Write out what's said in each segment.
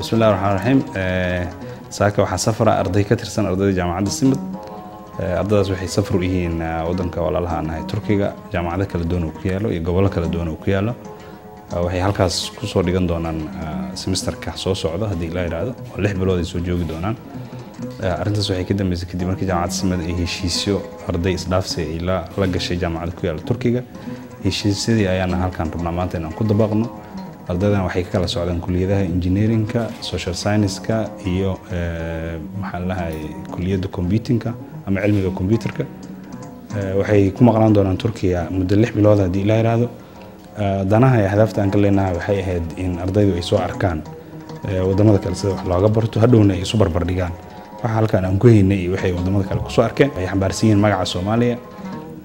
bismillahi raxmaan raxiim saaka waxaa safra arday ka tirsan ardayda jaamacadda simad ardaydaas waxay safar u yihiin wadanka walaalaha nahay turkiga. Jaamacado kala duwan uu ku yaalo iyo gobollo kala duwan uu ku yaalo waxay halkaas ku soo dhigan doonaan semesterka soo socda haddii la yidhaahdo oo lix bilood ay soo joogi doonaan. Arrintaas waxay ka dambeysay kadib markii jaamacadda simad ay heshiisyo arday isdhaafsi ay la gashay jaamacada ku yaalla turkiga. Heshiisyadii ayaana halkaan rabnaa maanta inaan ku dabaqno ardaydan waxay ka kala socdaan kuliyadaha engineerinka social scienceska iyo maxaa lahay kuliyadda computingka ama cilmiga computerka. Waxay ku maqnaan doonaan turkiya muddo lix bilood haddii la yidhaahdo danaha iyo ahdaafta aan ka leenahay waxay ahayd in ardaydu ay soo arkaan waddamada kale sida wax looga barto hadhowna ay isu barbardhigaan waxa halkaan aan ku haynay iyo waxay waddamada kale ku soo arkeen. Ay xambaarsan yihiin magaca soomaaliya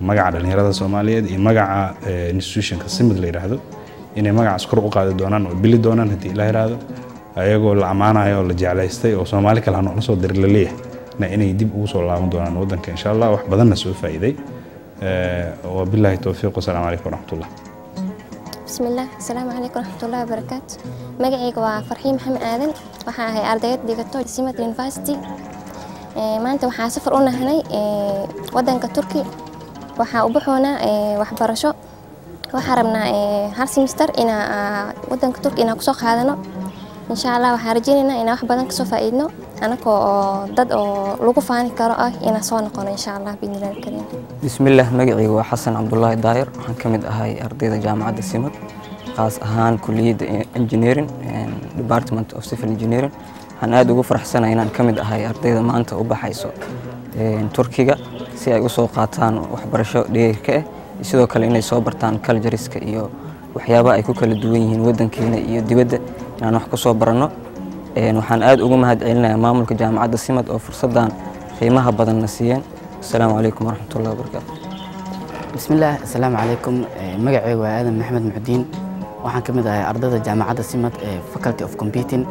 magaca dhallinyarada soomaaliyeed iyo magaca institutionka simid la yidhaahdo inay magacaas kor u qaadi doonaan oo bili doonaan haddii la yidhaahdo ayagoo la ammaanayo oo la jeclaystay oo soomaali kale hanoola soo diri la leeyahay. Na inay dib ugu soo laaban doonaan waddanka insha allah wax badanna soo faa'iiday. Wabilaahi towfiiq wasalaamu calaykum waraxmatullah. Bismillaah asalaamu calaykum waraxmatullahi wabarakaatu magacayga waa farxiin maxamed aadan. Waxaa ahay ardayad dhigato simad university. Maanta waxaa safar u nahnay waddanka turki. Waxaa u baxoonaa waxbarasho waxaa rabnaa hal semister inaa wadanka turki inaan ku soo qaadano. Insha allah waxaan rajeynaynaa inaan wax badan ka soo faa'iidno. Anagoo oo dad oo lagu faani karo ah inaan soo noqono insha allah biidnillahi alkariim bismillaah magacayga waa xasan cabdulaahi daayir waxaan ka mid ahay ardayda jaamacadda simad qaas ahaan kuliyadda engineering department of civil engineering. Waxaan aada ugu faraxsanahay inaan ka mid ahay ardayda maanta u baxayso turkiga si ay u soo qaataan waxbarasho dheerka ah sidoo kale inay soo bartaan kaljariska iyo waxyaabaha ay ku kala duwan yihiin waddankeena iyo dibadda. Inaan wax ku soo baranno waxaan aada ugu mahad celinayaa maamulka jaamacadda simad oo fursaddan qiimaha badanna siiyeen. Asalaamu calaykum waraxmatullahi wabarakaatu bismillaah asalaamu calaykum. Magacayga waa aadan maxamed muxudiin waxaan ka mid ahay ardayda jaamacadda simad ee faculty of computing.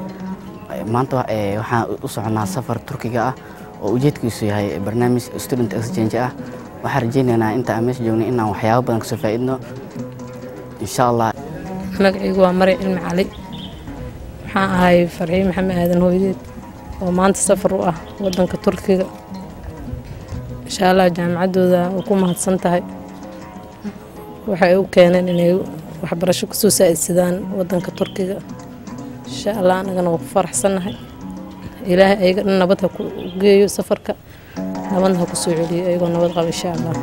Maanta waxaan u soconaa safar turkiga ah oo ujeedkiisu yahay barnaamij student exchange ah waxaan rajeynaynaa inta aan meesha joogna inaan waxyaabo badan ka soo faa'iidno. Insha allah magacaygu waa mari cilmi cali. Waxaan ahay farxiin maxamed aadan hooyadeed oo maanta safar u ah wadanka turkiga. Insha allah jaamacaddooda u ku mahadsan tahay. Waxay u keeneen inay waxbarasho ku soo saa'idsadaan wadanka turkiga. Insha allah anagana waa ku faraxsannahay. Ilaahay ayaga dhan nabad ha ku geeyo safarka ha ku soo celiyo ayagoo nabad qaba insha allah